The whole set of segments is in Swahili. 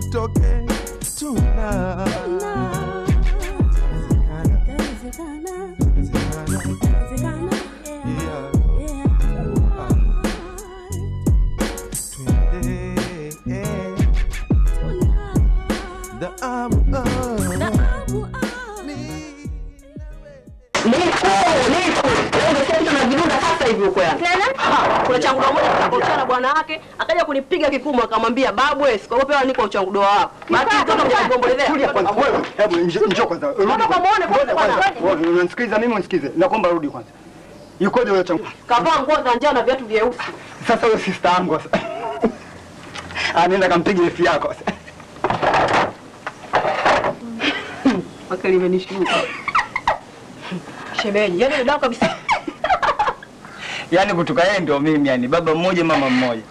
naomba tutoke tuna. Yeah. Twende, eh, dhahabu, ah. kuna changudoa moja tukakochana na bwana wake akaja kunipiga kikumu akamwambia babu wewe sikogopewa niko uchangudoa wako bahati mtoto mja kuombolezea Tulia kwanza, wewe, hebu njoo kwanza. Rudi kwa muone kwanza bwana. Wewe, Unanisikiliza mimi unisikize. Naomba rudi kwanza. Yukoje wewe changu? kavaa nguo za njano na viatu vyeusi Sasa wewe sister yangu sasa. Ah, nenda kampige efi yako sasa. Makali limenishuka shemeji yani dawa kabisa Yaani kutoka yeye ndio mimi yani baba mmoja mama mmoja.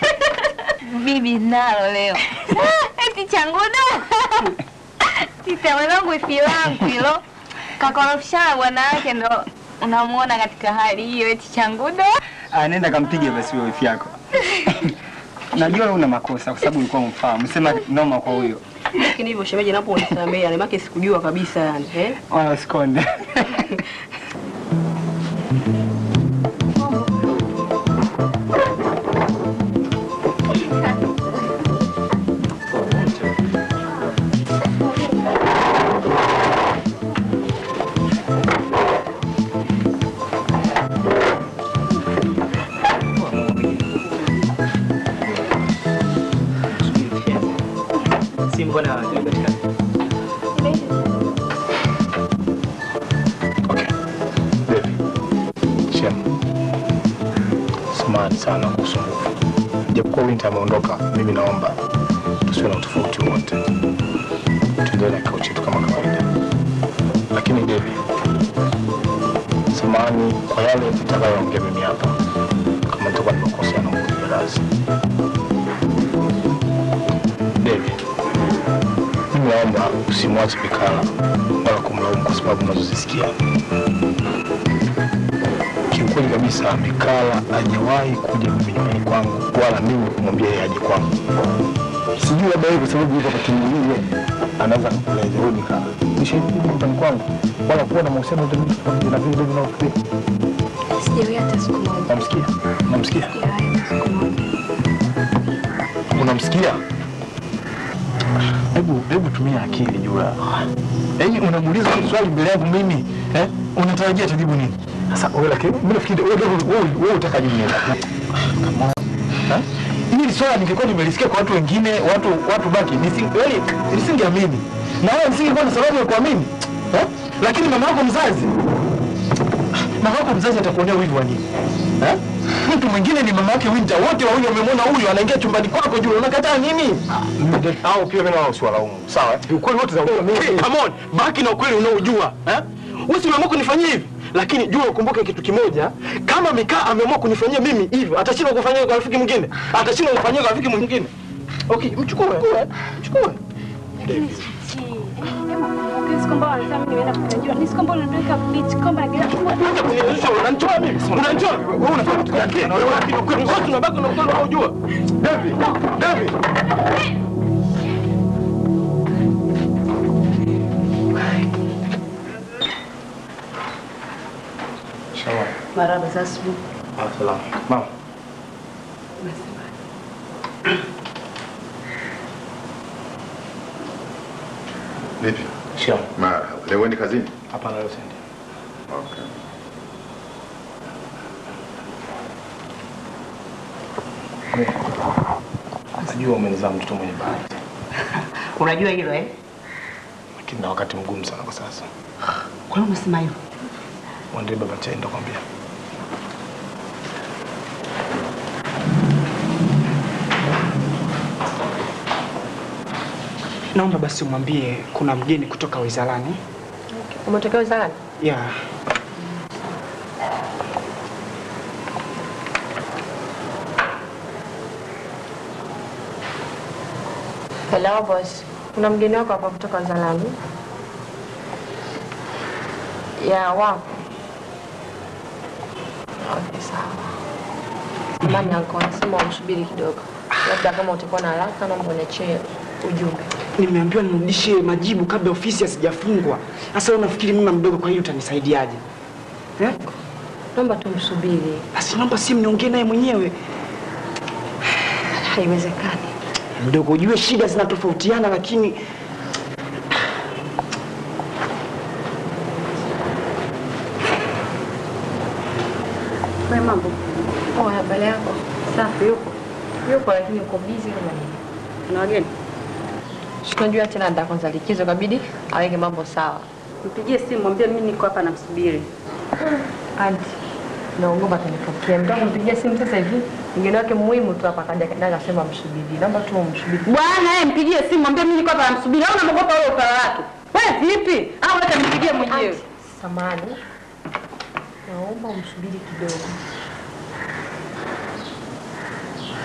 bibi nalo leo eti changuda tita mwanangu ifi langu hilo kakorofishana bwana wake ndo unamuona katika hali hiyo eti changuda. Ah, nenda kampige basi wewe wifi yako. Najua una makosa kwa sababu ulikuwa umfahamu. Sema noma kwa huyo. lakini hivyo shemeji napo unisamea yani make sikujua kabisa yani eh Wala sikonde. Si mbona? Samahani sana kwa usumbufu. Japokuwa Winter ameondoka, mimi naomba tusiwe na utofauti wote, tuendelee na kikao chetu kama kawaida. Lakini Devi, samahani kwa yale nitakayoongea mimi hapa, kama nitakuwa nimekosea, naomba unieleze. Usimwache Bikala wala kumlaumu kwa sababu unazozisikia kiukweli kabisa Mikala hajawahi kuja mimi nyumbani kwangu wala mimi kumwambia yeye aje kwangu. Sijui labda yeye kwa sababu yuko wakati mwingine anaweza kukueleza wewe Mikala. Nishahidi nyumbani kwangu wala kuwa na mahusiano yote mimi na vile vinavyofikiri. sijawahi hata siku moja siku moja Unamsikia? Hebu hebu tumia akili jua. Yaani unamuuliza swali mbele yangu mimi, eh? Unatarajia tajibu nini? Sasa wewe lakini mimi nafikiri wewe wewe wewe utaka jibu nini? Eh? Hili swala ningekuwa nimelisikia kwa watu wengine, watu watu baki, nisinge yaani nisingeamini. Na wewe nisingekuwa na sababu ya kuamini. Eh? Lakini mama yako mzazi mama yako mzazi atakuonea wivu wa nini? Eh? Mtu mwingine ni mama yake Winter, wote wawili wamemwona huyu anaingia chumbani kwako juu, unakataa nini? Au pia mimi wao usiwalaumu. Sawa? eh? Ukweli wote za mimi. come on, baki na ukweli unaojua eh? Wewe umeamua kunifanyia hivi, lakini jua ukumbuke kitu kimoja, kama Mikaa ameamua kunifanyia mimi hivyo, atashindwa kufanyia kwa rafiki mwingine, atashindwa kufanyia kwa rafiki mwingine. Okay, mchukue, mchukue. Unanitoa mimi, unanitoa wewe, unafanya kitu gani? Wewe tunabaki na ukweli unaojua. David, David. Sawa. maraba za asubuhi Asalamu. Mama. Vipi? Leo kazini? Hapana leo siendi. Okay. Najua umenizaa mtoto mwenye bahati, unajua hilo eh lakini na wakati mgumu sana kwa sasa. kwa nini unasema hivyo baba nitakwambia. Naomba basi umwambie kuna mgeni kutoka wizarani. Okay. umetokea wizarani Yeah. hello boss kuna mgeni wako hapa kutoka wizarani ya wapo okay sawa amani anko anasema umsubiri kidogo Labda kama utakuwa na haraka, naomba uniachie ujumbe. Nimeambiwa nirudishe majibu kabla ofisi hasijafungwa. Sasa wewe unafikiri mimi mdogo, kwa hiyo utanisaidiaje eh? Naomba tu msubiri. Basi naomba simu niongee naye mwenyewe. Haiwezekani. Mdogo, ujue shida zinatofautiana, lakini Kwa mambo. Oh, habari yako? Safi yuko. Yuko lakini uko busy kama nini? Kuna wageni? Tunajua tena nda kwanza likizo kabidi aweke mambo sawa. Mpigie simu mwambie mimi niko hapa namsubiri. Anti. Naogopa atanipokea. Mtaka mpigie simu sasa hivi. Mgeni wake muhimu tu hapa kaja kaja akasema msubiri. Naomba tu msubiri. Bwana yeye mpigie simu mwambie mimi niko hapa namsubiri. Au unamogopa wewe ukala wake? Wewe vipi? Au hata mpigie mwenyewe. Samani. Naomba umsubiri kidogo.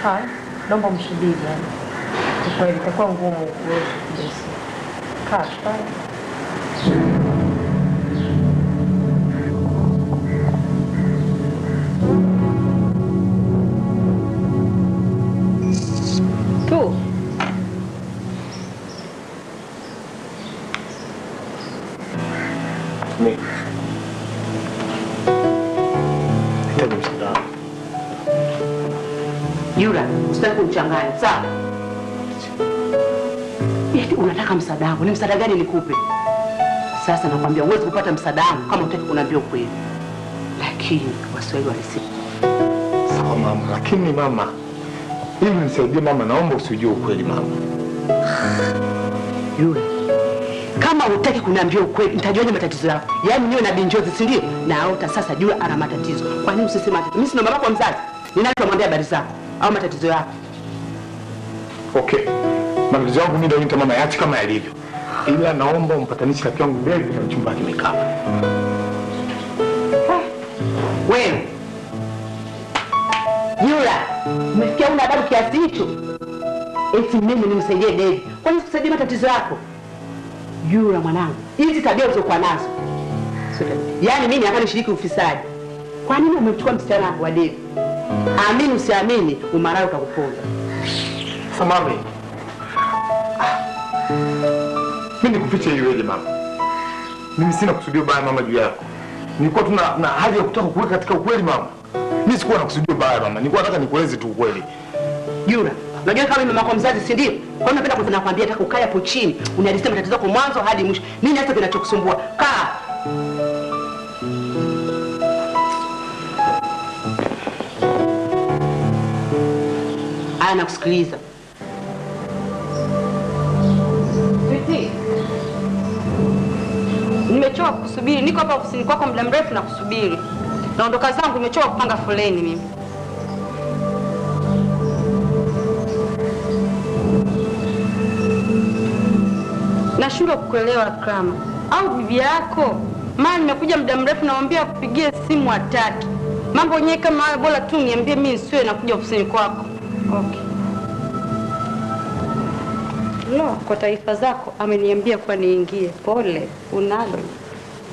Hai, naomba umsubiri yani. Kwa kweli itakuwa ngumu wewe kupiga simu. Kaa tu pale. Tu. Mimi. Wangu. Ni msaada gani nikupe? Sasa nakwambia huwezi kupata msaada wangu kama utaki kuniambia ukweli. Lakini Waswahili walisema Sawa mama, lakini mama, ili nisaidie mama, naomba usijue ukweli mama. Yule, kama hutaki kuniambia ukweli, nitajuaje matatizo yako? Yaani niwe na binjozi, si ndio? Naota sasa jua ana matatizo. Kwa nini usisema? Mimi sina babako mzazi. Ninachomwambia habari zako au matatizo yako. Okay, matatizo yangu mimi ndio nitamama, yaache kama yalivyo, ila naomba umpatanishe rafiki yangu Devi na chumba wake Mikapa. Wewe Yula, umefikia una adabu kiasi hicho? Eti mimi nimsaidie Devi? Kwa nini sikusaidie matatizo yako? Yula mwanangu, hizi tabia ulizokuwa nazo. Yaani mimi hapa nishiriki ufisadi. Kwa nini umechukua msichana wa Devi? Amini usiamini, umarao utakuponza. Sasa mami, mimi nikufiche hiyo wewe mama. Mimi sina kusudia baya mama juu yako. Nilikuwa tu na, haja ya kutaka kuweka katika ukweli mama. Mimi sikuwa na kusudia baya mama, nilikuwa nataka nikueleze tu ukweli. Jura, unajua kama mama kwa mzazi si ndio? Kwa nini napenda kuzana kwambia nataka ukae hapo chini, unielezee matatizo yako mwanzo hadi mwisho. Nini hasa kinachokusumbua? Kaa. Aya, nakusikiliza. Nimechoka kusubiri. Niko hapa ofisini kwako muda mrefu na kusubiri. Naondoka zangu, nimechoka kupanga foleni mimi. Nashindwa kukuelewa Krama. Au bibi yako? Maana nimekuja muda mrefu naomba kupigie simu hataki. Mambo yenyewe kama hayo bora tu niambie mimi nisiwe nakuja ofisini kwako. Okay. No, kwa taarifa zako ameniambia kuwa niingie. Pole, unalo.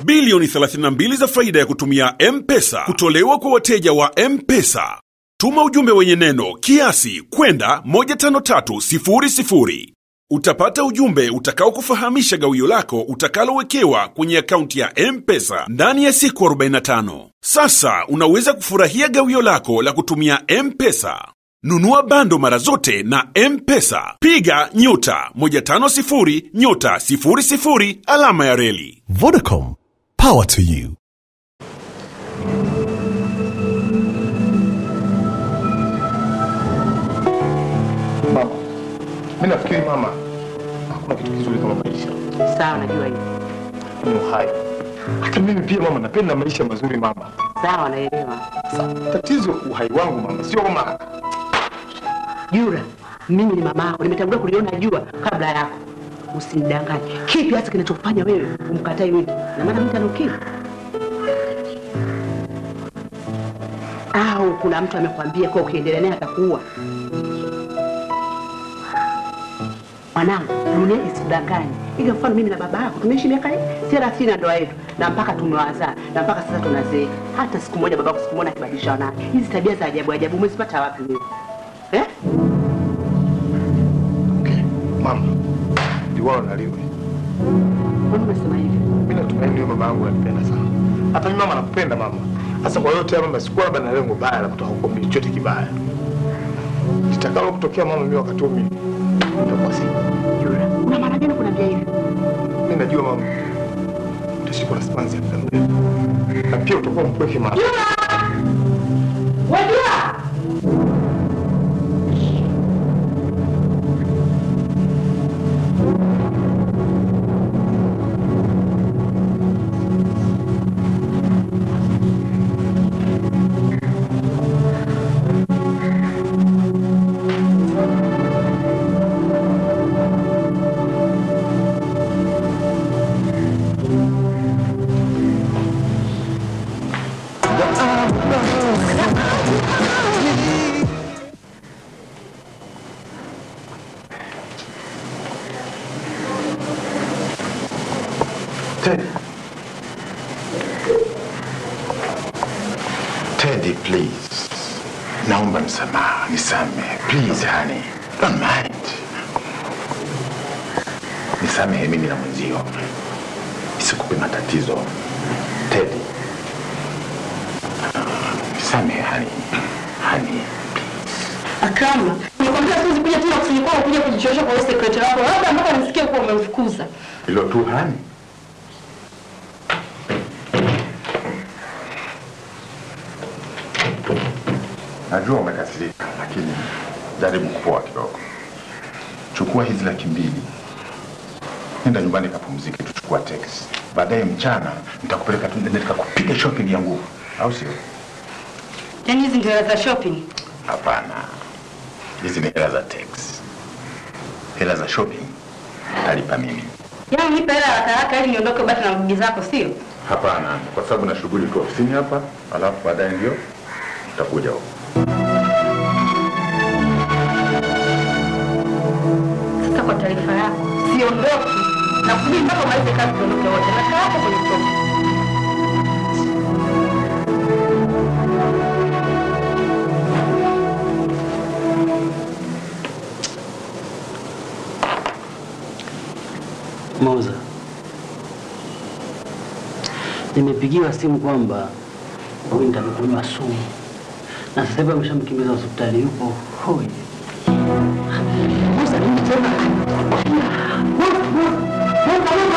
Bilioni 32 za faida ya kutumia M-Pesa kutolewa kwa wateja wa M-Pesa. Tuma ujumbe wenye neno kiasi kwenda 15300. Utapata ujumbe utakaokufahamisha gawio lako utakalowekewa kwenye akaunti ya M-Pesa ndani ya siku 45. Sasa unaweza kufurahia gawio lako la kutumia M-Pesa. Nunua bando mara zote na M-Pesa. Piga nyota 150 nyota 00 alama ya reli. Vodacom, power to you. Mama, mimi nafikiri mama, hakuna kitu kizuri kama maisha. Sawa, najua hivyo. Ni uhai. Hata mimi pia mama, napenda maisha mazuri mama. Sawa, naelewa. Tatizo uhai wangu mama, sio kama Jura, mimi ni mama yako, nimetangulia kuliona jua kabla yako. Usinidanganye. Kipi hasa kinachofanya wewe umkatai wiki? Na maana mimi tanukia. Au kuna mtu amekwambia kwa ukiendelea naye atakuua? Mwanangu, dunia isikudanganye. Ile mfano mimi na baba yako tumeishi miaka thelathini na ndoa yetu na mpaka tumewazaa na mpaka sasa tunazeeka. Hata siku moja babako sikumwona akibadilisha wanawake. Hizi tabia za ajabu ajabu umezipata wapi wewe? Eh? mama, liwalo na liwe. Mbona umesema hivyo? Mimi natumaini mama yangu ananipenda sana. Hata mimi mama nakupenda mama. Sasa kwa yote haya mama, sikuwa labda na lengo baya la kutoka kukwambia chochote kibaya. Litakalo kutokea mama, mimi wakati huo mimi nitakuwa jura. Una maana gani kuniambia hivyo? Mimi najua mama, utashikwa na spanzi ya muda mrefu. Na pia utakuwa mpweke mama. Wajua! Mchana nitakupeleka tu nikakupiga shopping ya nguvu, au sio? Yaani hizi ndio hela za shopping. Hapana, hizi ni hela za tax. Hela za shopping talipa mimi. Yaani nipe hela haraka haraka ili niondoke basi na mgizi zako, sio? Hapana, kwa sababu na shughuli tu ofisini hapa, alafu baadaye ndio nitakuja huko. Sasa kwa taarifa yako, siondoki na kusubiri mpaka umalize kazi wote. Nakaa hapo kwenye sofa. Moza, nimepigiwa simu kwamba Winda amekunywa sumu na sasa hivi ameshamkimbiza hospitali, yupo hoi. Moza, nimesema Moza,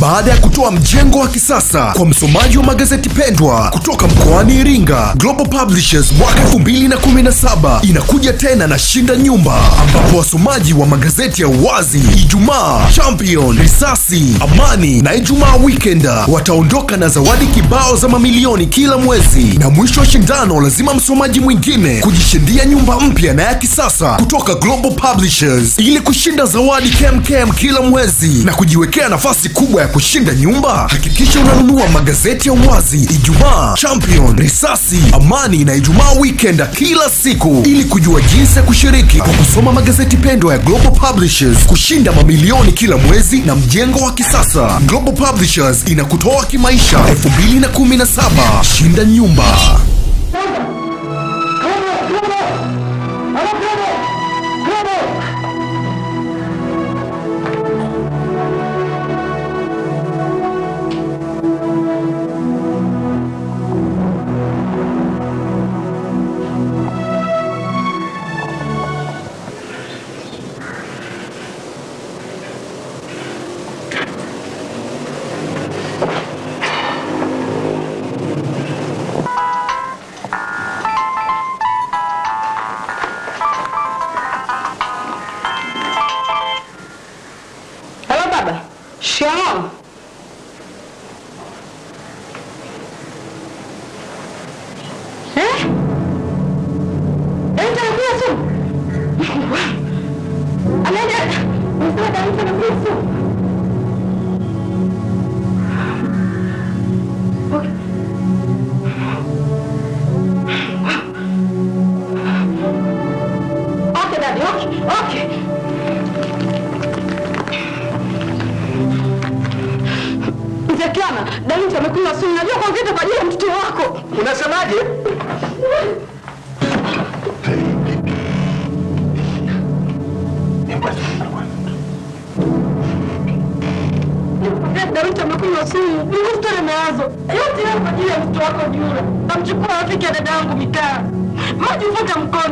Baada ya kutoa mjengo wa kisasa kwa msomaji wa magazeti pendwa kutoka mkoani Iringa, Global Publishers mwaka 2017 inakuja tena na Shinda Nyumba, ambapo wasomaji wa magazeti ya Uwazi, Ijumaa, Champion, Risasi, Amani na Ijumaa Weekend wataondoka na zawadi kibao za mamilioni kila mwezi, na mwisho wa shindano lazima msomaji mwingine kujishindia nyumba mpya na ya kisasa kutoka Global Publishers. Ili kushinda zawadi kemkem kila mwezi na kujiwekea nafasi kubwa ya kushinda nyumba, hakikisha unanunua magazeti ya Uwazi, Ijumaa, Champion, Risasi, Amani na Ijumaa Weekend kila siku, ili kujua jinsi ya kushiriki kwa kusoma magazeti pendwa ya Global Publishers, kushinda mamilioni kila mwezi na mjengo wa kisasa. Global Publishers inakutoa kimaisha 2017. Shinda nyumba.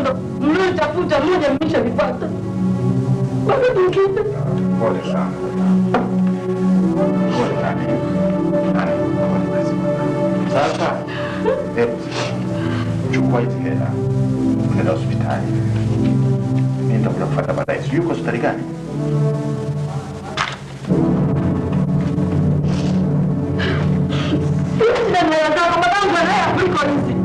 Ufuta mkondo, mliotafuta mmoja mmesha vipata. Baba mwingine Pole sana. Pole sana. Haya, pole basi. Sasa hebu chukua hizi hela, nenda hospitali. Mimi nitakuja kufuata baadaye. Sijui uko hospitali gani? shida ninayotaka mwanangu anaya kuliko hizi. It's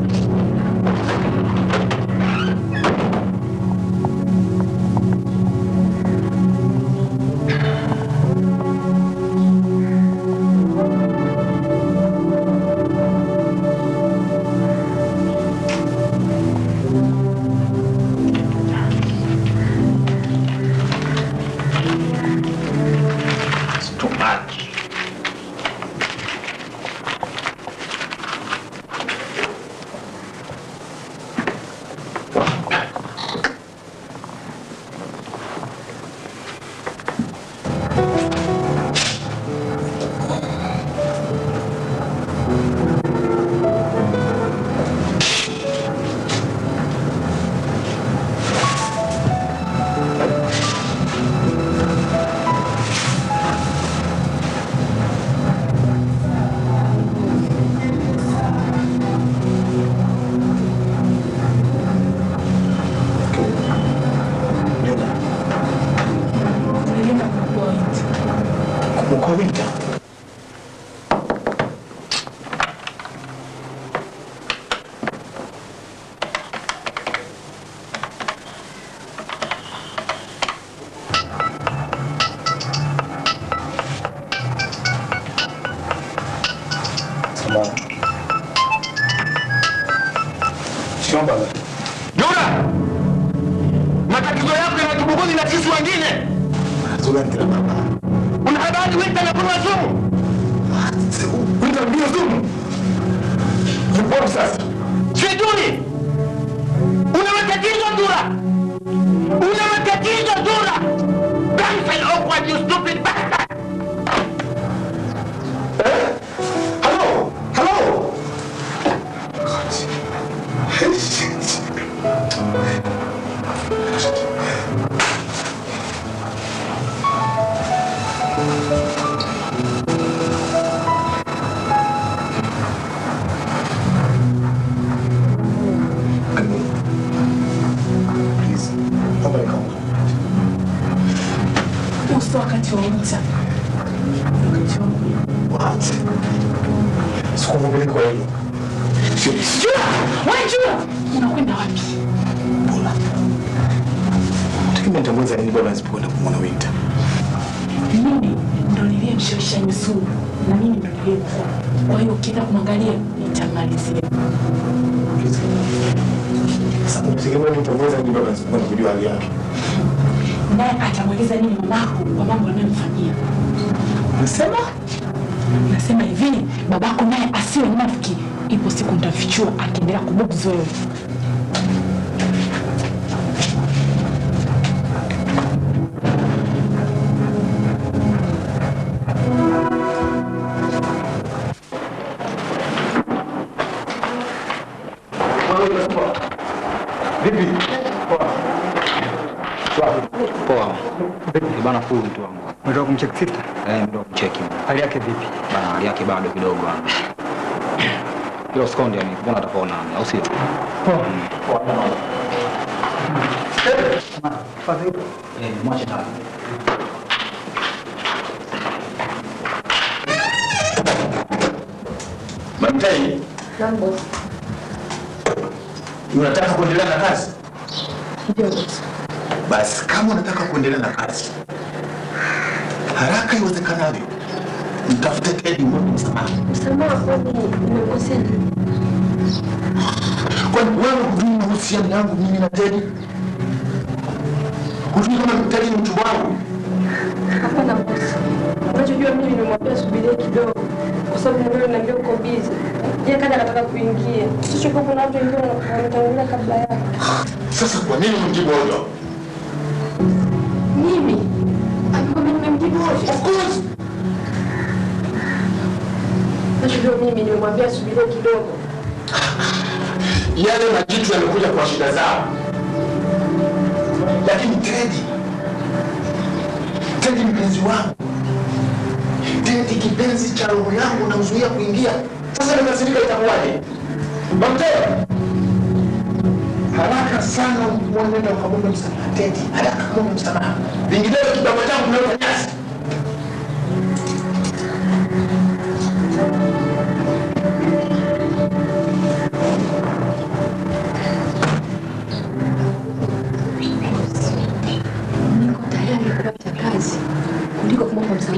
kujua hali yake. Naye atamweleza nini mamako kwa mambo anayomfanyia. Nasema Nasema hivi, babako naye asiwe mnafiki. Ipo siku nitafichua akiendelea kubuguzi wewe. Bana full mtu wangu. Unataka kumcheck sister? Eh, ndio kumcheki. Hali yake vipi? Bana hali yake bado kidogo. Hilo skonde yani, mbona atapona au sio? Poa. Eh, mwache ndani. Mamtai, unataka kuendelea na kazi? Basi kama unataka kuendelea na kazi, haraka iwezekanavyo, mtafute Teddy mwombe msamaha. Msamaha kwani nimekosea nini? Kwani wewe hujui mahusiano yangu mimi na Teddy? Hujui kama Teddy ni mtu wangu? Hapana bosi. Unachojua mimi nimemwambia subiria kidogo kwa sababu mwenyewe naambia uko busy. Yeye kaja anataka kuingia. Sisi kwa kuna watu wengine wanakutangulia kabla yako. Sasa kwa nini mjibu hoja? Course, of course. Nashujua mimi nimemwambia subiria kidogo. Yale majitu yamekuja kwa shida zao, lakini Teddy, Teddy mpenzi wangu, Teddy kipenzi cha roho yangu, namzuia kuingia. Sasa nimekasirika, itakuwaje? Mamteo, haraka sana mwenda ukamwombe msamaha Teddy, haraka kamwombe msamaha, vinginevyo kibaba changu kinaweka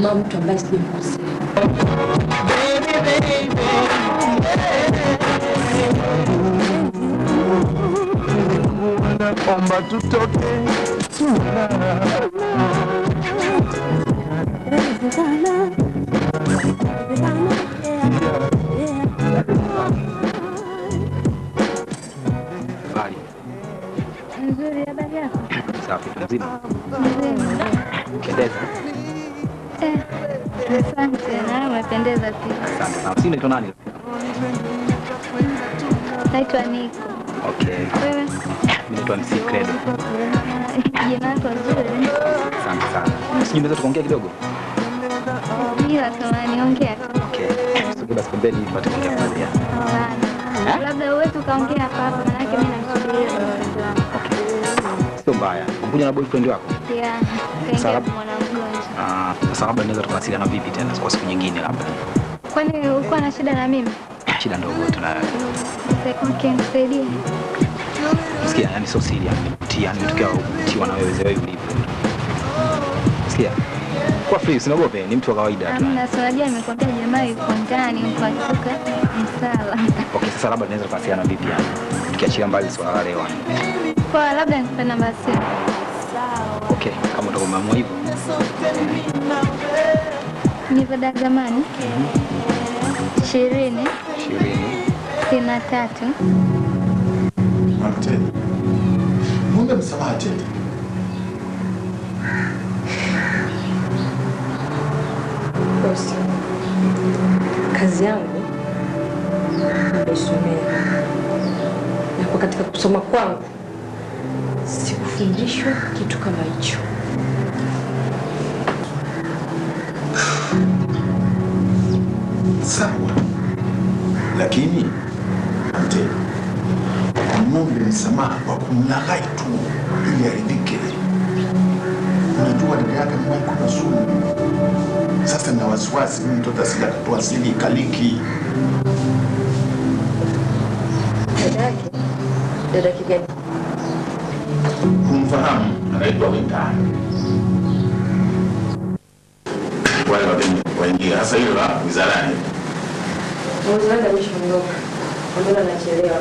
kumwomba msamaha mtu ambaye sijamkosea. Omba tutoke Habari. Nzuri, habari yako? Safi, tu mzima. Mzima. Pendeza. Eh, asante, na umependeza pia. Asante unaitwa nani? Naitwa Niko. Okay. Wewe? Mimi naitwa MC Credo. Jina lako zuri. Asante sana. Sijui unaweza tukaongea kidogo? Bila samani, ongea. Okay. Sogea basi pembeni ili tupate kuongea pamoja. Labda uwezi tukaongea hapa hapa, manake mimi namsubiria mpenzi wangu. Sio mbaya. Unakuja na boyfriend wako? Yeah, Sawa. Sasa labda naweza tukawasiliana vipi tena kwa siku nyingine labda. Kwani ulikuwa na shida na mimi? Shida ndogo tu na nisaidie. sikia, yani sio siri yani kutia yani tukiwa kutiwa na wewe wewe ulivyo. Sikia. Kwa free, usiogope, ni mtu wa kawaida tu. Amna, si unajua nimekuambia jamaa yuko ndani, kwa ni msala. Okay, sasa labda tunaweza tukawasiliana vipi yani? Tukiachilia mbali swala la leo. Kwa labda nikupe namba ya simu. Okay, kama utakuwa umeamua hivyo. Nipo vada zamani. Ishirini. Sitini na tatu. Mwombe msamaha tena. Bosi, kazi yangu nimeisomea, na kwa katika kusoma kwangu sikufundishwa kitu kama hicho. Sawa, lakini ante mwombe msamaha kwa kumlaghai tu ili aridhike. Unajua dada yake kunywa sumu. Sasa na wasiwasi mimi mtoto asija kutoa siri ikaliki. Dada yake dada? Kumfahamu anaitwa Winter. Wale wageni waingia hasa hilo la wizarani. Ameshaondoka, anachelewa?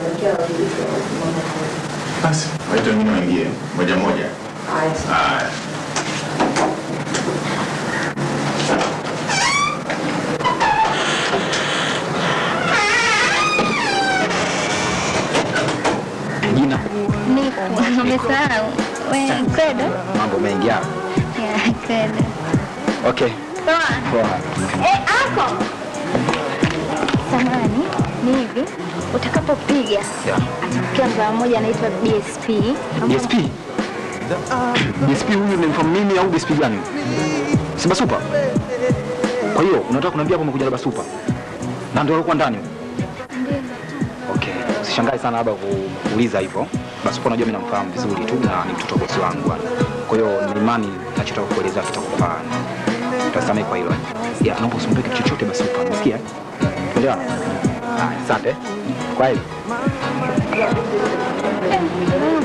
Basi waite wengine waingie moja moja. Haya. Jina. Umesahau. Wewe mambo mengi hapa. Yeah. Okay. Poa. Poa. Eh, ako. Samani, ni hivi. Utakapopiga Yeah. atapokea mvaa mmoja anaitwa DSP. DSP? DSP huyu ni mfahamu mimi au DSP gani? Simba Super? Kwa hiyo unataka kuniambia hapo umekuja labda Super? Na ndio alikuwa ndani? Okay. Usishangae sana labda kuuliza hivyo. Basi kwa unajua mimi namfahamu vizuri tu na ni mtoto bosi wangu bwana. Kwa hiyo ni imani nachotaka kueleza kitakufaa. Tutasamehe kwa hilo. Ya, naomba usimpe kitu chochote basi Super. Unasikia? Tuelewana? Haya, asante. Kwa hili.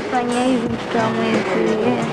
Mbona hivi mtoto wa mwezi?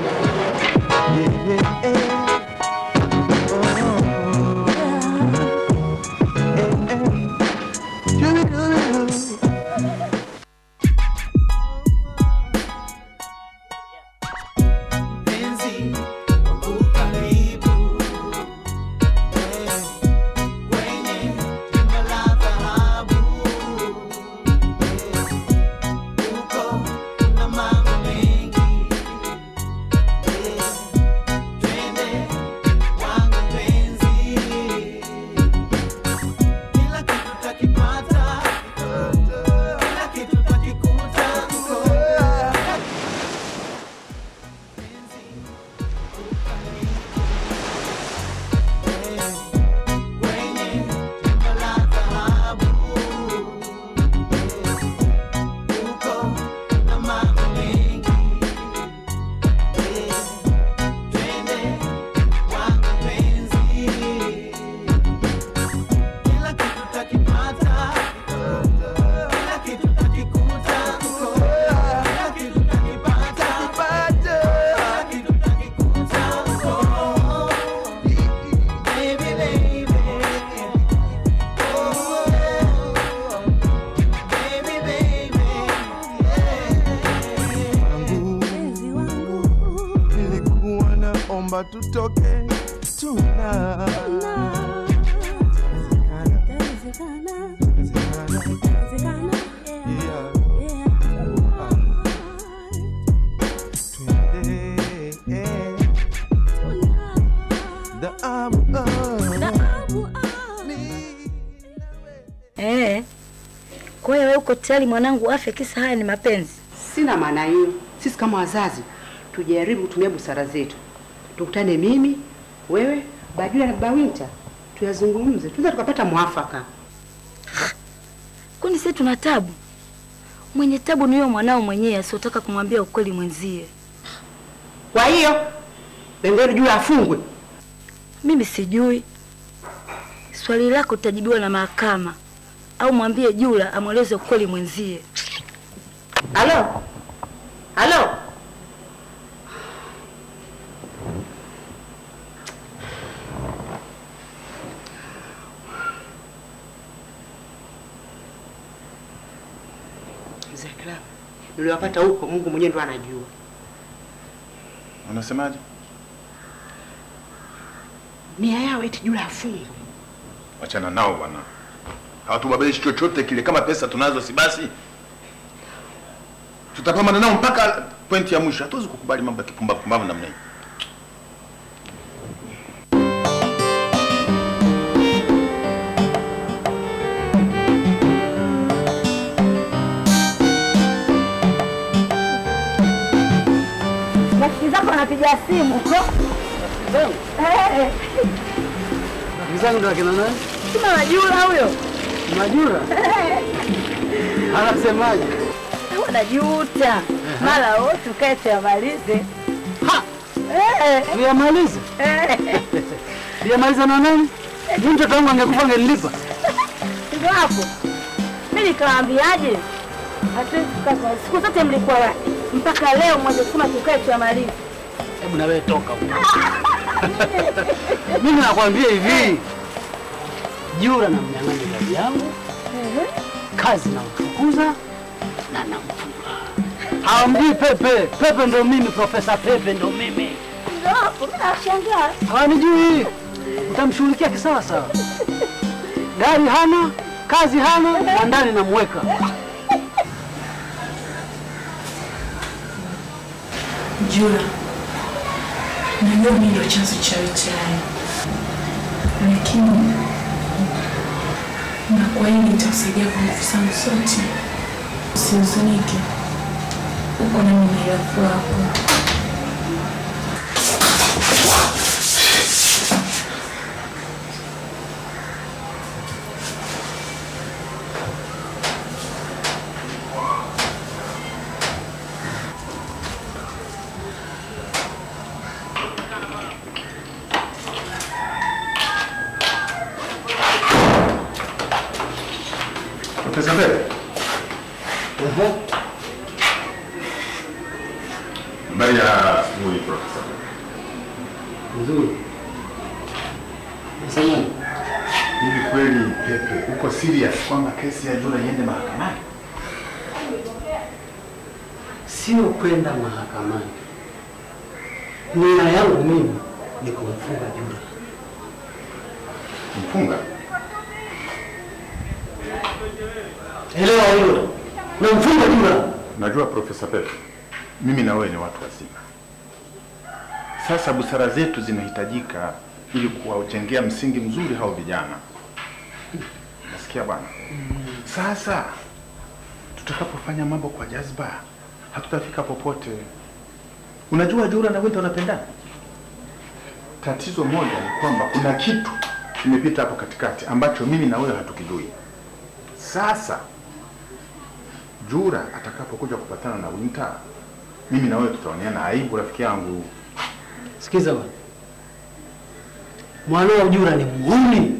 Tayari mwanangu afya, kisa haya ni mapenzi? Sina maana hiyo. Sisi kama wazazi tujaribu kutumia busara zetu, tukutane mimi, wewe, Bajula na Bawinta, tuyazungumze, tunaweza tukapata mwafaka. Kwani sisi tuna tabu? Mwenye tabu ni huyo mwanao mwenyewe asiotaka kumwambia ukweli mwenzie. Kwa hiyo Bengeri juu afungwe. Mimi sijui. Swali lako litajibiwa na mahakama au mwambie Jula amweleze ukweli mwenzie. Halo, halo, niliwapata huko, Mungu mwenyewe ndo anajua. Unasemaje? Nia yao eti Jula afungwe. Wachana nao bwana, hawatubabaishi chochote kile. Kama pesa tunazo, si basi tutapambana nao mpaka pointi ya mwisho. Hatuwezi kukubali mambo ya kipumbavu pumbavu namna hii. Rafiki zako anapiga simu huko. Eh, Rafiki zangu ndo akina nani? Sima Majula huyo. Majura? Anasemaje? Wanajuta. Mara wote tukae tuyamalize. Uyamalize? Eh. Tuyamalize na nani? Ni mtoto wangu angekufa angenilipa. Ndio hapo. mi nikawaambiaje? Hatuwezi kukaa kwa siku zote mlikuwa wapi? Mpaka leo mmoja kusema tukae tuyamalize. Hebu na wewe toka huko. Mimi nakwambia hivi. Jura na mnyang'anya gari yangu, kazi na mfukuza na namfunga. Hamjui Pepe. Pepe ndo mimi, Profesa Pepe ndo mimi. Hawanijui. Utamshughulikia kisawa sawa. Gari hana, kazi hana, na ndani namweka. Jura, najua mimi ndio chanzo cha yote haya, lakini na kwa hili nitakusaidia kwa nguvu zangu zote. Usihuzunike, uko na rafiki wako. Profesa Mbele. Habari ya asubuhi Profesa. Nzuri. Nasemaje? Hivi kweli Pepe, uko serious kwamba kesi ya Jula iende mahakamani? Sio kwenda mahakamani. Nia yangu mimi ni kumfunga Jura. Mfunga? Elewa hilo. Namfunga Jura. Najua Profesa Pepe, mimi na wewe ni watu wazima. Sasa busara zetu zinahitajika ili kuwajengea msingi mzuri hao vijana. Nasikia bwana? Sasa tutakapofanya mambo kwa jazba, hatutafika popote. Unajua Jura na Winter wanapendana. Tatizo moja ni kwamba kuna kitu kimepita hapo katikati ambacho mimi na wewe hatukijui. Sasa Jura atakapokuja kupatana na Winter, mimi na wewe tutaoneana aibu, rafiki yangu. Sikiza bwana. Mwanao Jura ni muhuni.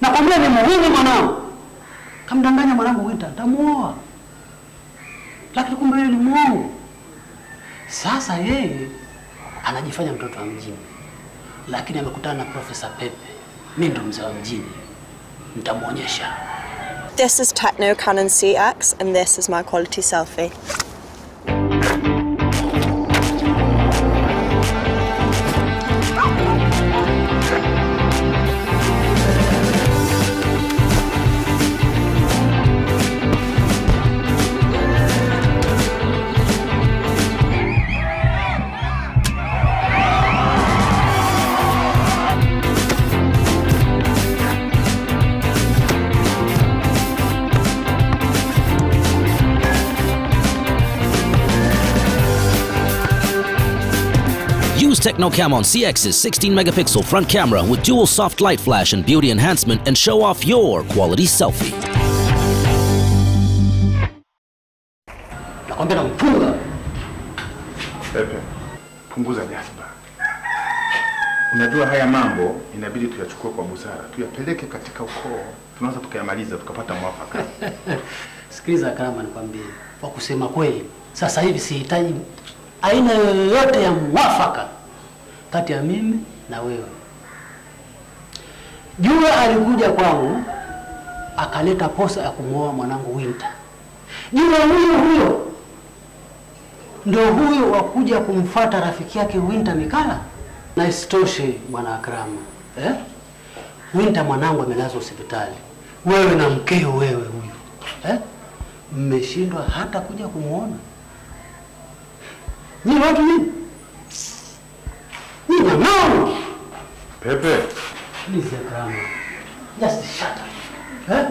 Nakwambia ni muhuni mwanao. Kamdanganya mwanangu Winter, nitamuoa. Lakini kumbe yeye ni mwongo. Sasa yeye anajifanya mtoto wa mjini, lakini amekutana na Profesa Pepe. Mimi ndo mzee wa mjini, nitamwonyesha. This is Techno Canon CX, and this is my quality selfie. Use Technocam on CX's 16 megapixel front camera with dual soft light flash and beauty enhancement and show off your quality selfie. Nakwambia namfunga. Pepe, punguza jazba. Unajua haya mambo inabidi tuyachukue kwa busara, tuyapeleke katika ukoo, tunaweza tukayamaliza tukapata mwafaka. Sikiliza Karama, nikwambie kwa kusema kweli, sasa hivi sihitaji aina yoyote ya mwafaka kati ya mimi na wewe. Jua alikuja kwangu akaleta posa ya kumwoa mwanangu Winter. Jua huyo huyo ndio huyo wakuja kumfata rafiki yake Winter Mikala. Na isitoshe bwana Akrama, eh? Winter mwanangu amelazwa hospitali, wewe na mkeo wewe huyu eh? mmeshindwa hata kuja kumwona. Nyinyi watu nini? Nyinyi nyang'ao. Pepe, Please Grandma. just shut up. Eh?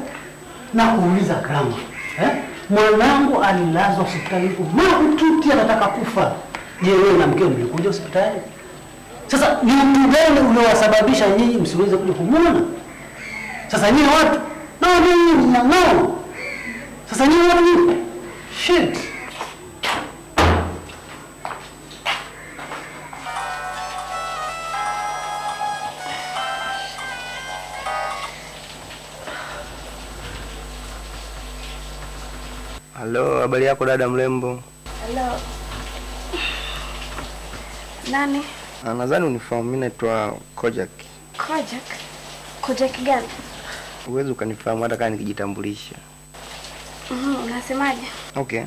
Na kuuliza Grandma. eh? Mwanangu alilazwa hospitali mahututi, anataka kufa. Je, wewe na mkeo mlikuja hospitali? Sasa ni mtu gani uliowasababisha nyinyi msiweze kuja kumwona? Sasa nyinyi watu na nyinyi ni nyang'ao. Sasa nyinyi watu? Shit. Halo, habari yako dada mrembo? Halo. Nani? Ah, Nadhani unifahamu, mimi naitwa Kojak. Kojak. Kojak gani? Huwezi ukanifahamu hata kama nikijitambulisha. Mhm, unasemaje? Okay.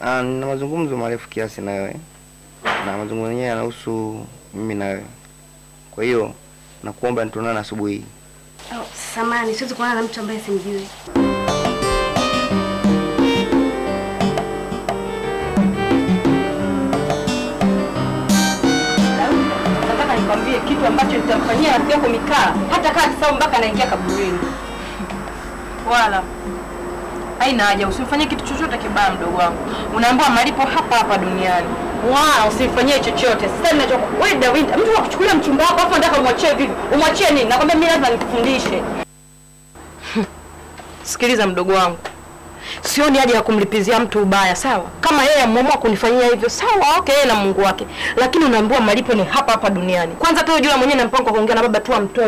Ah, nina mazungumzo marefu kiasi na wewe, na mazungumzo yenyewe yanahusu mimi na wewe. Kwa hiyo nakuomba tuonane asubuhi. Oh, samani, siwezi kuonana na mtu ambaye simjui. Nikwambie kitu ambacho nitamfanyia rafiki yako Mikaa, hata kaa kisao mpaka anaingia kaburini. Wala haina haja, usimfanyie kitu chochote kibaya mdogo wangu. Unaambiwa malipo hapa hapa duniani. Wala usimfanyie chochote. Sasa ninachokuwa Wewe Dawinda, mtu akuchukulia mchumba wako afu nataka umwachie vipi? Umwachie nini? Nakwambia mimi lazima nikufundishe. Sikiliza mdogo wangu, sioni haja ya kumlipizia mtu ubaya, sawa? Kama yeye ameamua kunifanyia hivyo, sawa, okay, yeye na Mungu wake, lakini unaambiwa malipo ni hapa hapa duniani. Kwanza tu jua mwenyewe na mpango wa kuongea na baba tu amtoe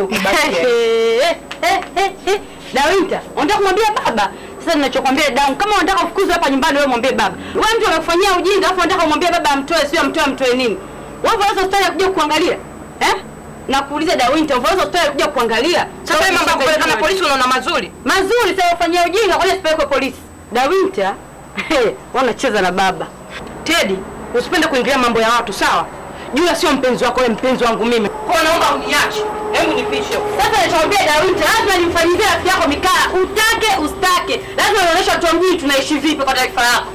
eh, eh. Dawinda, unataka kumwambia baba? Sasa ninachokwambia Damu, kama unataka kufukuzwa hapa nyumbani wewe mwambie baba. Wewe mtu anakufanyia ujinga afu unataka umwambie baba amtoe, sio amtoe amtoe nini? Wewe unaweza stari kuja kuangalia? Eh? Na kuuliza Dawinta, unaweza stari kuja kuangalia? Sasa mambo kama polisi unaona mazuri? Mazuri sasa ufanyia ujinga, kwa nini sipelekwe polisi? Dawinda, wanacheza na baba. Teddy, usipende kuingilia mambo ya watu, sawa? Jua sio mpenzi wako, mpenzi wangu mimi. Kwa naomba uniache. Hebu nipishe. Sasa nitakwambia Da Winter, lazima nimfanyizie rafiki yako Mikaa, utake ustake. Lazima nionyeshe watu wa mjini tunaishi vipi kwa taarifa yako.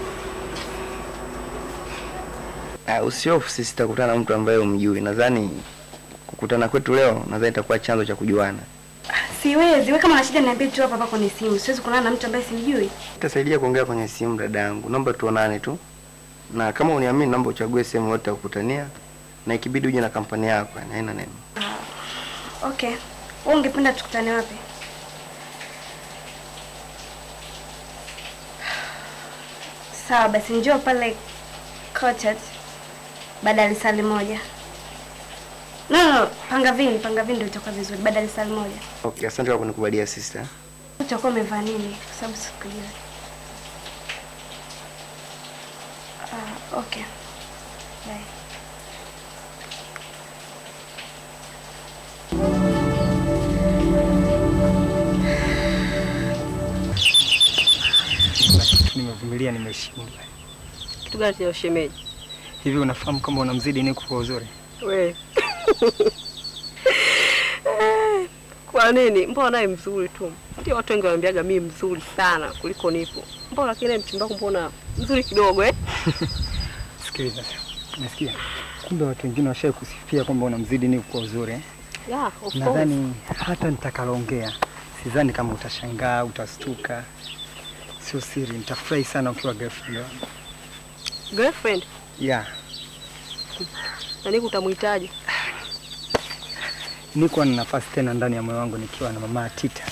Ah, usiofu, sisi tutakutana na mtu ambaye umjui. Nadhani kukutana kwetu leo nadhani itakuwa chanzo cha kujuana. Siwezi. Wewe kama una shida niambie tu hapa hapa kwenye simu. Siwezi kuonana na mtu ambaye simjui. Utasaidia kuongea kwenye simu dada yangu. Naomba tuonane tu. Na kama uniamini naomba uchague sehemu yote ya kukutania na ikibidi uje na kampani yako, na haina neno. Okay. Wewe ungependa tukutane wapi? Sawa basi njoo pale Cottage baada ya saa moja. No, no, vini Pangavini, Pangavini ndio itakuwa vizuri baada ya lisali moja. Okay, asante kwa kunikubalia sister. Utakuwa umevaa nini? Kwa sababu sikujua. Ah, okay. Bye. Nimevumilia, nimeshindwa. Kitu gani cha ushemeji? Hivi unafahamu kama unamzidi ni kwa uzuri? We. Kwa nini? Mbona naye mzuri tu. Ndio watu wengi wanambiaga mimi mzuri sana kuliko nipo. Mbona lakini naye mchumba wako mbona mzuri kidogo eh? Sikiliza, Nasikia. Kumbe watu wengine washaye kusifia kwamba unamzidi ni kwa uzuri eh? Yeah, of course. Nadhani hata nitakaloongea, sidhani kama utashangaa, utastuka. Sio siri, nitafurahi sana ukiwa girlfriend wangu. Girlfriend. Yeah. na Niku utamhitaji. Niko na nafasi tena ndani ya moyo wangu nikiwa na mama Tita.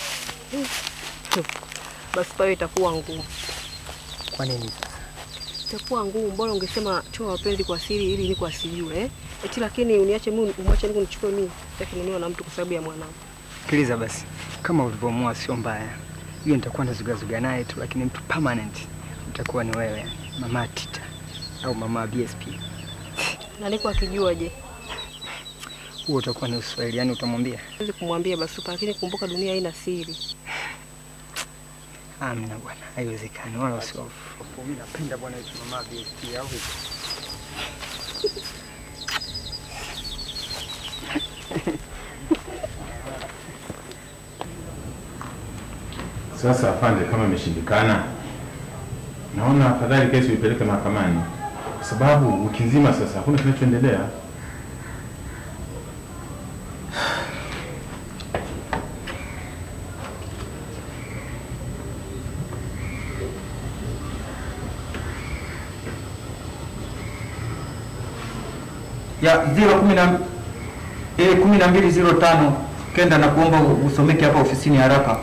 Basi pale itakuwa ngumu, Kwa nini? itakuwa ngumu. Bora ungesema choa wapenzi kwa siri ili niko asijue eh? Eti lakini uniache mimi, umwache niko nichukue mimi, sitaki nimewa na mtu kwa sababu ya mwanangu. Sikiliza basi, kama ulivyoamua sio mbaya, hiyo nitakuwa nazugazuga naye tu, lakini mtu permanent utakuwa ni wewe, mama Tita au mama BSP. Na niko akijua je? Huo utakuwa ni Uswahili, yani utamwambia Siwezi kumwambia Basupa, lakini kumbuka dunia haina siri. amina bwana, haiwezekani wala usihofu. Mimi napenda bwana hizo mama VST au vipi? Sasa afande, kama imeshindikana, naona afadhali kesi uipeleke mahakamani, kwa sababu wiki nzima sasa hakuna kinachoendelea. 01205 eh, kenda na kuomba usomeke hapa ofisini haraka,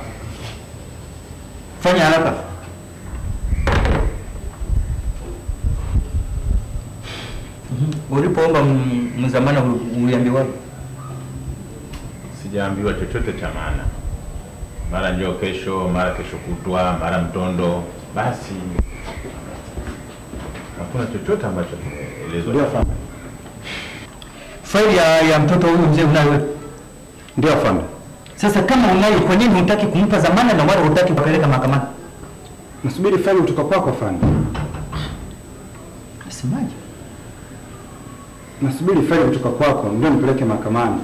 fanya haraka. Mhm. Ulipoomba mzamana uliambiwa? Sijaambiwa chochote cha maana, mara njoo kesho, mara kesho kutwa, mara mtondo, basi hakuna chochote ambacho elezo. Faili ya, ya mtoto huyu mzee unayo wewe? Ndio afande. Sasa kama unayo, kwa nini hutaki kumpa zamana na wala hutaki kupeleka mahakamani? Nasubiri faili kutoka kwako afande. Nasemaje? Nasubiri faili kutoka kwako ndio nipeleke mahakamani.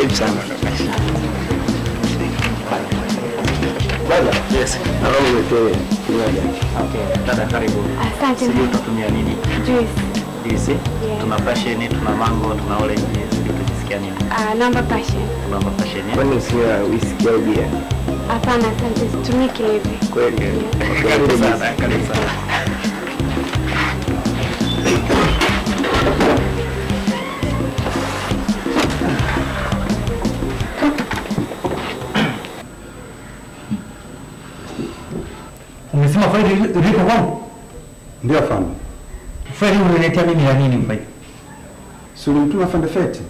Karibu sana. Yes. Okay, dada karibu. Asante. Sijui utatumia nini? Juice. Juice? Tuna passion, tuna mango, tuna orange. Sijui utajisikia nini? Ah, naomba passion. Namba passion. Kwa nini usinywa whisky au bia? Hapana, asante. Situmii kilevi. Kweli. Karibu sana, karibu sana. Umesema faili li- liko kwangu? Ndio afande. Faili unaniletea mimi la nini faili? Si ulimtuma afande Feti?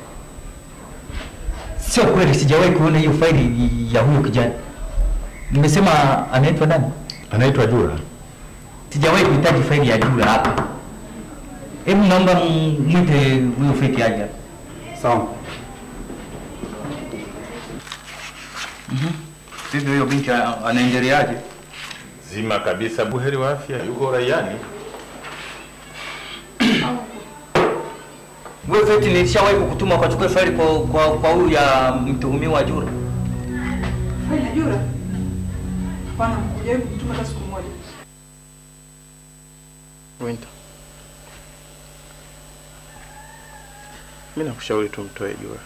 Sio kweli, sijawahi kuona hiyo faili ya huyo kijana. Nimesema anaitwa nani? Anaitwa Jura. Sijawahi kuhitaji faili ya Jura hapa. Hebu naomba mwite huyo Feti aje. Sawa. Vipi huyo binti anaendeleaje? Zima kabisa, buheri wa afya, yuko raiani. Wewe Feti, nilishawahi kukutuma ukachukue faili kwa kwa kwa huyu ya mtuhumiwa Jura. Faili ya Jura? Hapana, hujawahi kutuma hata siku moja. Winter. Mimi nakushauri tu mtoe Jura.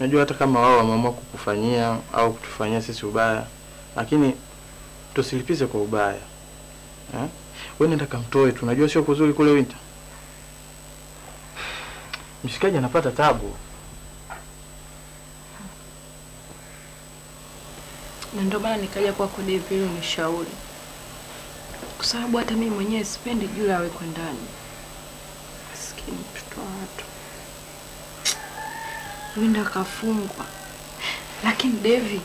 Najua hata kama wao wameamua kukufanyia au kutufanyia sisi ubaya, lakini tusilipize kwa ubaya. Eh? Wewe nenda kamtoe tunajua sio kuzuri kule Winter. Mshikaji anapata tabu. na ndio maana nikaja kwako Devi ili unishauri, kwa sababu hata mimi mwenyewe sipendi Jula awekwe ndani. Maskini mtoto wa watu, winda akafungwa. Lakini Devi,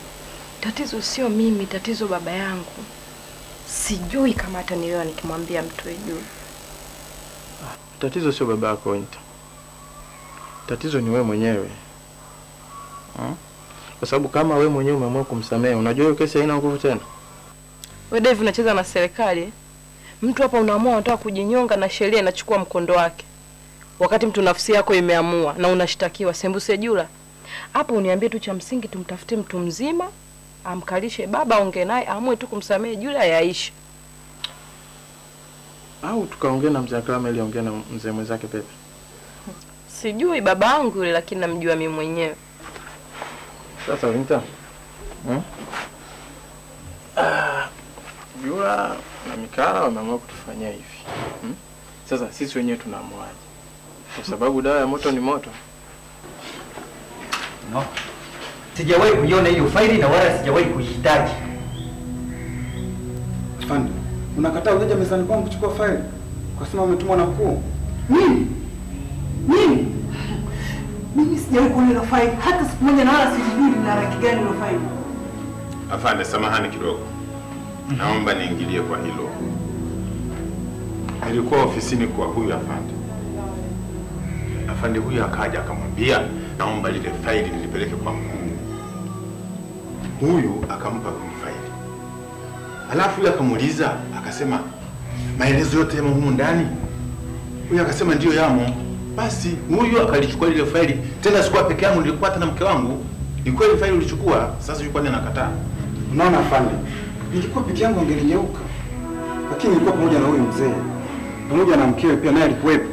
tatizo sio mimi, tatizo baba yangu. Sijui kama atanielewa nikimwambia mtu Jula. Tatizo sio baba yako Winter, tatizo ni wewe mwenyewe hmm? Kwa sababu kama wewe mwenyewe umeamua kumsamehe, unajua hiyo kesi haina nguvu tena. Wewe Dave unacheza na serikali. Mtu hapa unaamua unataka kujinyonga na sheria inachukua mkondo wake. Wakati mtu nafsi yako imeamua na unashtakiwa sembuse jula. Hapo uniambie tu cha msingi tumtafute mtu mzima amkalishe baba aongee naye aamue tu kumsamehe jula yaisha Au tukaongea na mzee Akrama ili aongee na mzee mwenzake Pepe. Sijui baba yangu yule lakini namjua mimi mwenyewe. Sasa Vinta, hmm? Ah, Jura na Mikara wameamua kutufanyia hivi hmm? Sasa sisi wenyewe tunaamuaje? Kwa sababu dawa ya moto ni moto. No. Sijawahi kuiona hiyo faili na wala sijawahi kuihitaji. Afande, unakataa ujaja mezani kwangu kuchukua faili kwa sababu umetumwa na mkuu? Mimi? Mimi? Mimi sijawahi kuona hilo faili hata siku moja na wala sijui lina rangi gani hilo faili. Afande, samahani kidogo, naomba niingilie kwa hilo. Nilikuwa ofisini kwa huyu afande. Afande huyu akaja akamwambia, naomba lile faili nilipeleke kwa mkuu. Huyu akampa huyu faili, alafu huyu akamuuliza akasema, maelezo yote yamo humu ndani? Huyu akasema ndiyo yamo. Basi huyu akalichukua lile faili, tena sikuwa peke yangu, nilikuwa hata na mke wangu. Ni kweli faili ulichukua, sasa yuko ndani anakataa? Unaona afande, nilikuwa peke yangu angelinyeuka, lakini nilikuwa pamoja na huyu mzee pamoja na mkewe pia, naye alikuwepo.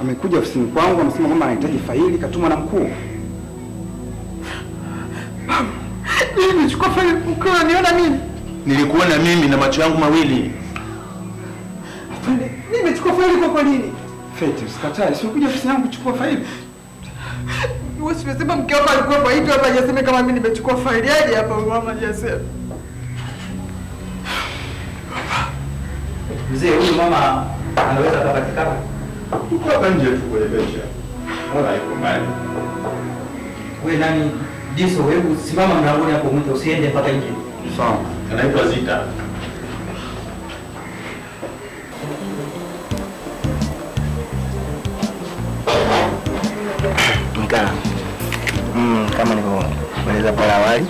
Amekuja ofisini kwangu, amesema kwamba anahitaji faili, katumwa na mkuu. Mimi Chukua faili ukiwa niona mimi. Nilikuona mimi na macho yangu mawili. Afande, mimi nimechukua faili kwa kwa nini? Feti, usikatae, Sio kuja ofisi yangu kuchukua faili. Wewe si umesema mke wako alikuwa kwa hivyo hapa hajasema kama mimi nimechukua faili aje hapa mama hajasema. Mzee, huyu mama anaweza akapatikana? Uko hapa nje tu kwenye benchi. Mbona yuko mbali? Wewe nani? Diso, hebu simama mlangoni hapo mwite usiende mpaka nje. Sawa. Anaitwa Zita. Mikala, mm, kama nilivyoeleza pale awali,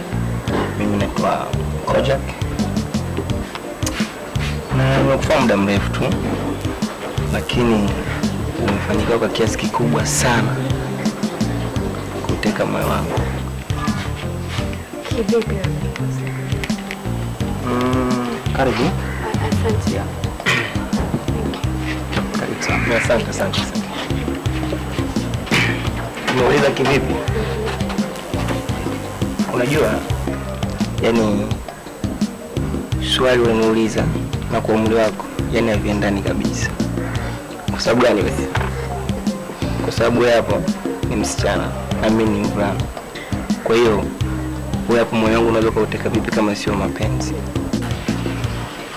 mimi naitwa Kojak na nimekufa muda mrefu tu, lakini nimefanikiwa kwa kiasi kikubwa sana kuteka moyo wangu. Kivipi? Mm, karibu. Asante. Karibu sana. Asante, asante, asante. Umeuliza kivipi? Unajua, yani swali uliniuliza na kwa umri wako, yani haviendani kabisa. Kwa sababu gani basi? Kwa sababu wewe hapo ni msichana na mimi ni mvulana. Kwa hiyo wewe hapo moyo wangu unaweza kuuteka vipi kama sio mapenzi?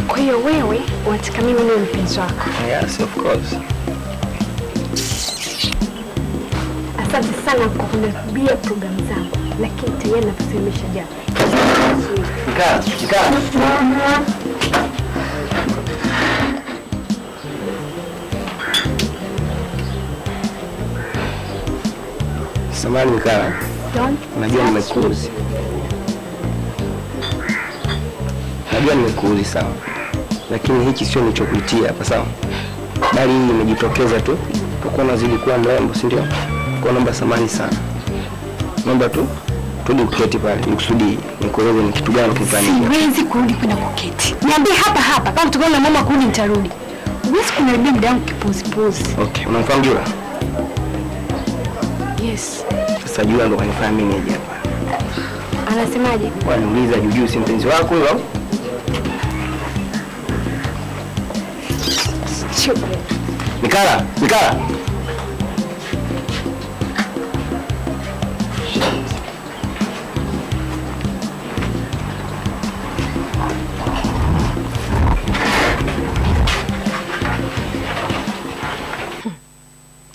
Kwa hiyo wewe unataka mimi niwe mpenzi wako? Yes, of course. Asante sana kwa kuniambia programu zangu, lakini tayari nafasi imeshajaa. Kaa, kaa. Samahani Mikala, Don't najua nimekuuzi, najua nimekuuzi sawa, lakini hichi sio nilichokuitia hapa sawa, bali hii imejitokeza tu kwa nazidi kuwa mrembo, si ndio? Kwa naomba samahani sana, naomba tu turudi kuketi pale, nikusudi nikueleze ni kitu gani kimefanyika. Siwezi kurudi kwenda kuketi. Niambie hapa hapa, kama tukao na mama kurudi nitarudi. Huwezi kuniharibia muda wangu kipuzipuzi. Okay, unamfahamu Jura? Yes. Sasa Jura ndo kanifanya mimi nije hapa. Anasemaje? Waniuliza Juju si mpenzi wako huyo? Mikala, Mikala.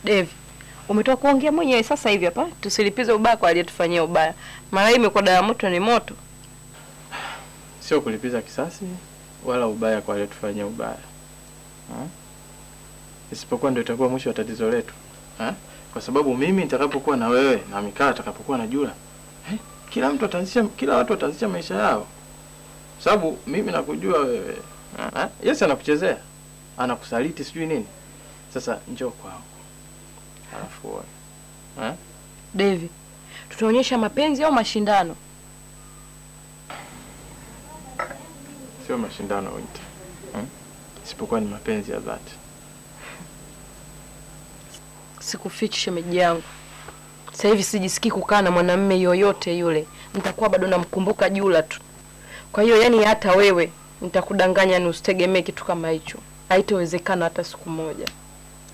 Devi, umetoka kuongea mwenyewe sasa hivi hapa, tusilipize ubaya kwa aliyetufanyia ubaya. Mara hii imekuwa dawa moto ni moto. Sio kulipiza kisasi wala ubaya kwa aliyetufanyia ubaya. Isipokuwa ndio itakuwa mwisho wa tatizo letu ha? Kwa sababu mimi nitakapokuwa na wewe na Mikaa atakapokuwa na Jula? Kila mtu ataanzisha, kila watu wataanzisha maisha yao, sababu mimi nakujua wewe? Yes, anakuchezea anakusaliti sijui nini. Sasa njoo kwangu alafu uone eh? Devi, tutaonyesha mapenzi au mashindano? Sio mashindano Winter hmm? Isipokuwa ni mapenzi ya dhati. Sikufichi shemeji yangu, sasa hivi sijisikii kukaa na mwanamume yoyote yule, nitakuwa bado namkumbuka Jula tu. Kwa hiyo yani, hata wewe nitakudanganya, ni usitegemee kitu kama hicho, haitowezekana hata siku moja.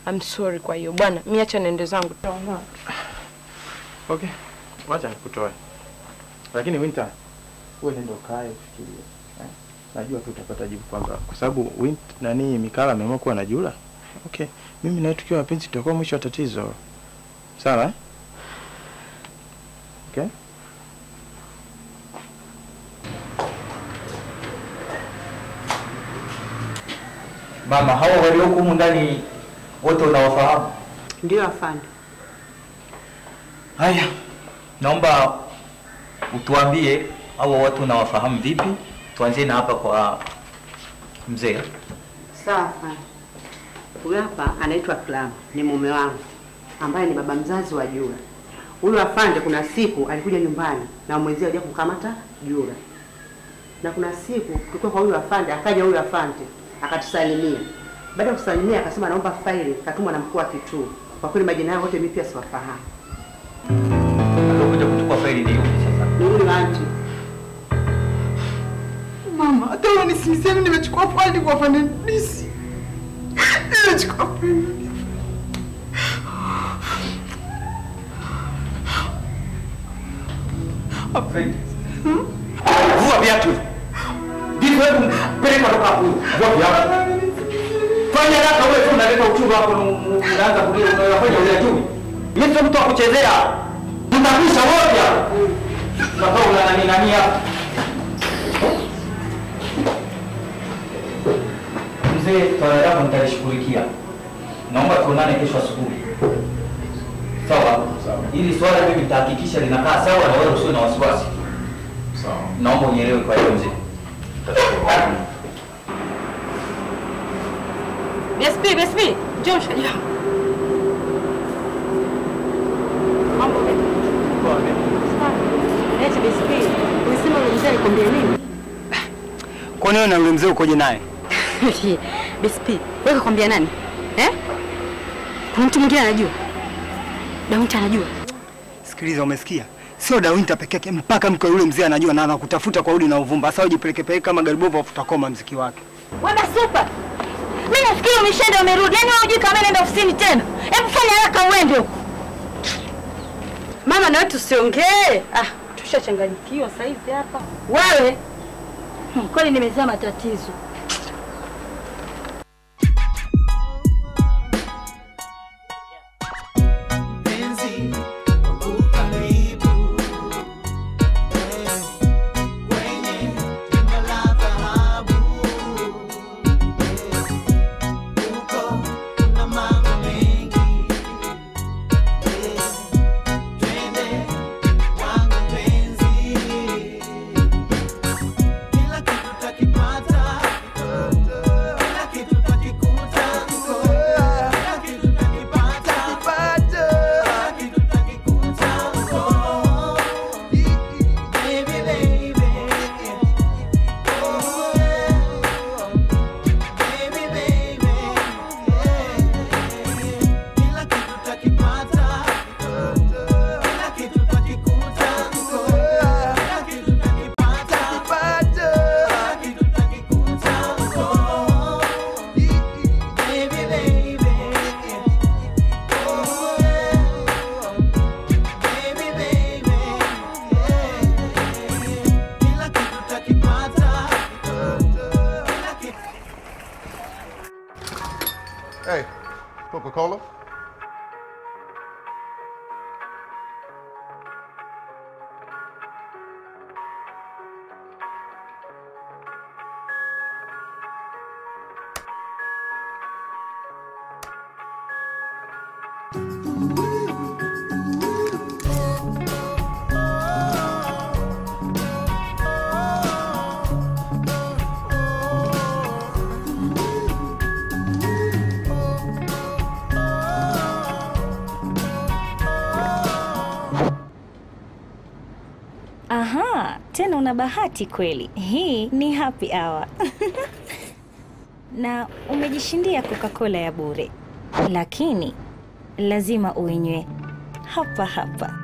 I'm sorry. Kwa hiyo bwana, mi acha niende zangu. Okay, wacha nikutoe, lakini Winter, wewe nenda ukae ufikirie eh? Najua tu utapata jibu kwamba kwa sababu Winter nani Mikala ameamua kuwa na Jula. Okay, mimi na tukiwa wapenzi tutakuwa mwisho wa tatizo, sawa eh? Okay. Mama, hawa walioko humu ndani wote unawafahamu? Ndio afande. Haya, naomba utuambie hawa watu unawafahamu vipi? Tuanzie na hapa kwa mzee. Sawa afande. Huyu hapa anaitwa Klam, ni mume wangu ambaye ni baba mzazi wa Jura. Huyu afande, kuna siku alikuja nyumbani na mwenzie alikuja kumkamata Jura, na kuna siku tulikuwa kwa huyu afande, akaja huyu afande akatusalimia. Baada ya kusalimia, akasema naomba faili, katumwa na mkuu wa kituo. Kwa kweli majina yao wote mimi pia siwafahamu. Alikuja kuchukua faili ni yupi sasa? Ni yule anti. Mama, hata wewe nisimsiani nimechukua faili kwa fanya Nisi. Nimechukua faili. Afande. Vua viatu. Vitu hebu peleka toka hapo. Vua viatu. Fanya haraka wewe tu unaleta uchungu hapo na unaanza kulia unafanya ile tu. Mimi sio mtu wa kuchezea. Tutabisha wote hapo. Unatoa una nani nani hapo. Mzee, swala lako nitalishughulikia. Naomba tuonane kesho asubuhi. Sawa? Ili swala mimi nitahakikisha linakaa sawa na wewe usiwe na wasiwasi. Sawa. Naomba unielewe kwa hiyo mzee. BSP, BSP, njoo mshikaji wangu. Mambo vipi? Eti BSP, ulisema yule mzee alikwambia nini? Wewe na yule mzee ukoje naye? BSP, wewe kakwambia nani? Eh? Kuna mtu mwingine anajua? Daunta anajua? Sikiliza, umesikia? Sio Dawinta peke yake, mpaka mke yule mzee anajua na anakutafuta kwa udi na uvumba. Sasa ujipeleke peleke kama Garibovu utakoma mziki wake. Wada super. Mimi nafikiri umeshaenda umerudi. Yaani wewe hujui kama naenda ofisini tena. Hebu fanya haraka uende huko. Mama na wewe tusiongee. Ah, tushachanganyikiwa sasa hivi hapa. Wewe Hmm, Kweli nimezaa matatizo. Una bahati kweli. Hii ni happy hour. na umejishindia Coca-Cola ya bure, lakini lazima uinywe hapa hapa.